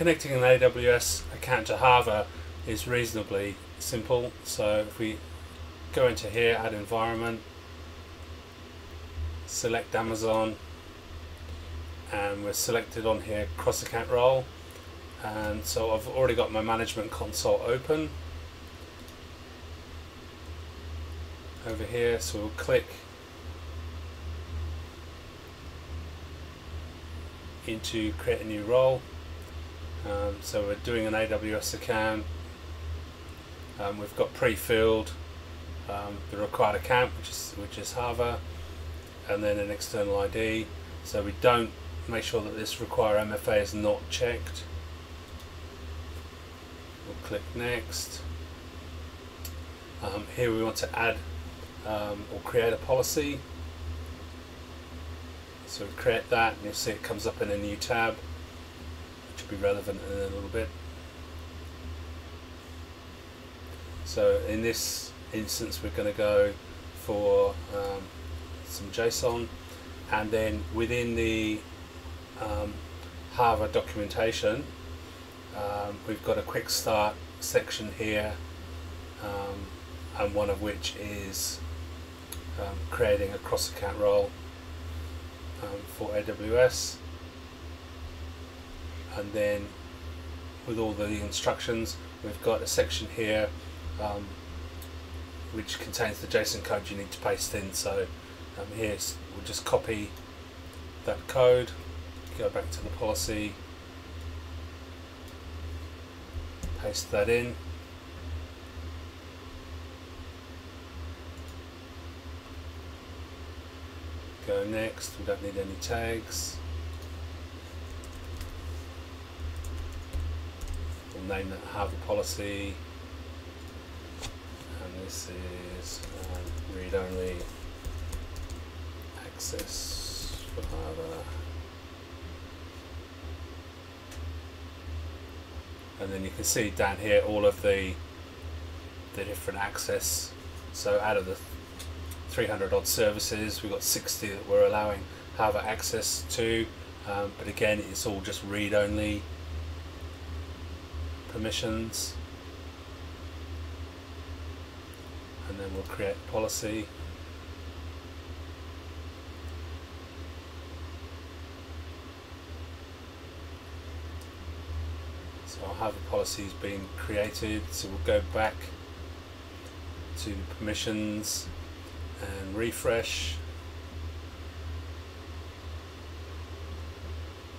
connecting an AWS account to Hava is reasonably simple. So if we go into here, add environment, select Amazon, and we're selected on here cross account role. And so I've already got my management console open over here. So we'll click into create a new role. Um, so we're doing an AWS account. Um, we've got pre-filled um, the required account, which is which is Hava, and then an external ID. So we don't make sure that this require MFA is not checked. We'll click next. Um, here we want to add um, or create a policy. So we create that, and you'll see it comes up in a new tab, will be relevant in a little bit. So in this instance, we're going to go for um, some JSON, and then within the um, documentation, um, we've got a quick start section here, um, and one of which is um, creating a cross account role um, for AWS and then with all the instructions we've got a section here um, which contains the JSON code you need to paste in so um, here we'll just copy that code go back to the policy paste that in go next, we don't need any tags. Name that Hava policy. And this is um, read-only access for Hava. And then you can see down here all of the the different access. So out of the 300 odd services. We've got 60 that we're allowing Hava access to, um, but again, it's all just read-only permissions. And then we'll create policy. So I'll have a policies being created. So we'll go back to permissions and refresh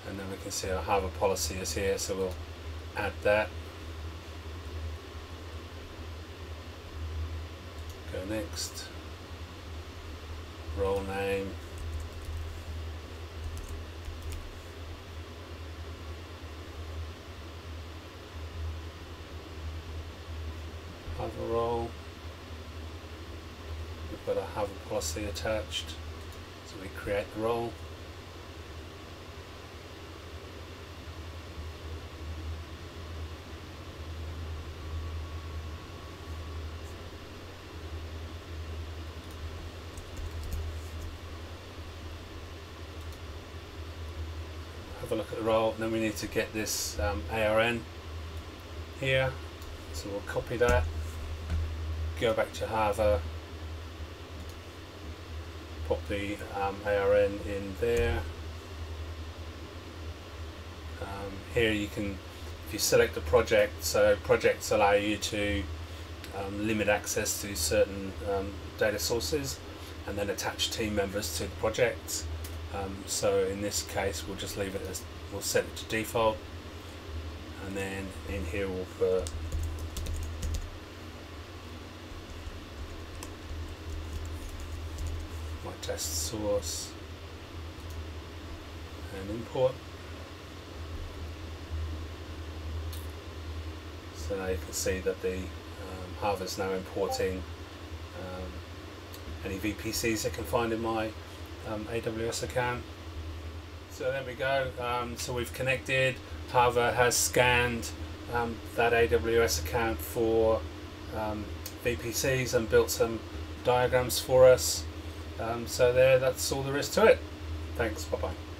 and then we can see our Hava policy is here so we'll add that. Go next. Role name. Hava role we've got a a policy attached. So we create the role have a look at the role then we need to get this um, ARN here so we'll copy that go back to Hava pop the um, ARN in there. Um, here you can, if you select a project, so projects allow you to um, limit access to certain um, data sources and then attach team members to the project. Um, so in this case we'll just leave it as, we'll set it to default and then in here we'll put my test source and import. So now you can see that the um, is now importing um, any VPCs I can find in my um, AWS account. So there we go. Um, so we've connected. Hava has scanned um, that AWS account for um, VPCs and built some diagrams for us. Um, so there, that's all there is to it. Thanks, bye bye.